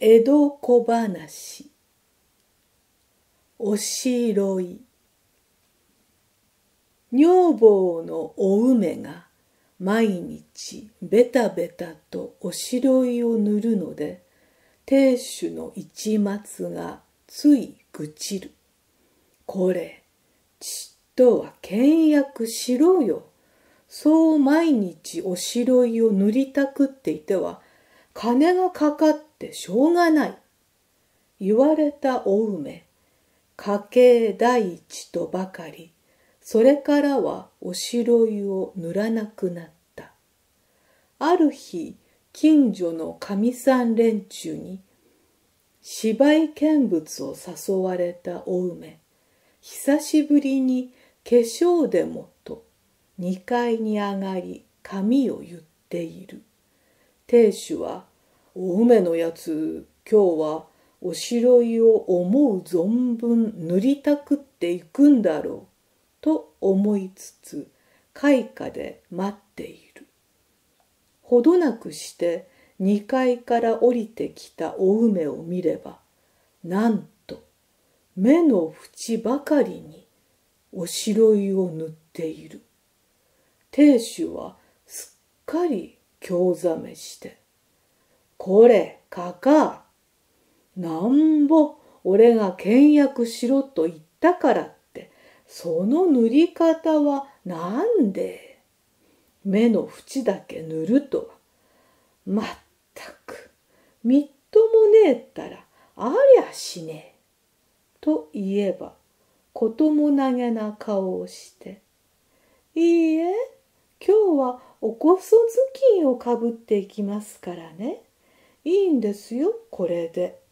江戸小話おしろい女房のお梅が毎日ベタベタとおしろいを塗るので亭主の一末がつい愚痴る。これ、ちっとは倹約しろよ。そう毎日おしろいを塗りたくっていては金がかかってしょうがない。言われたお梅、家計第一とばかり、それからはおしろいを塗らなくなった。ある日、近所のかみさん連中に、芝居見物を誘われたお梅、久しぶりに化粧でもと二階に上がり髪を言っている。亭主はお梅のやつ、今日はおしろいを思う存分塗りたくっていくんだろう、と思いつつ、開花で待っている。ほどなくして二階から降りてきたお梅を見れば、なんと目の縁ばかりにおしろいを塗っている。亭主はすっかり興ざめして、これ、かか。なんぼ、俺が倹約しろと言ったからって、その塗り方はなんで目の縁だけ塗るとは。まったく、みっともねえったら、ありゃしねえ。と言えば、こともなげな顔をして、いいえ、今日はおこそ頭巾をかぶっていきますからね。いいんですよ、これで。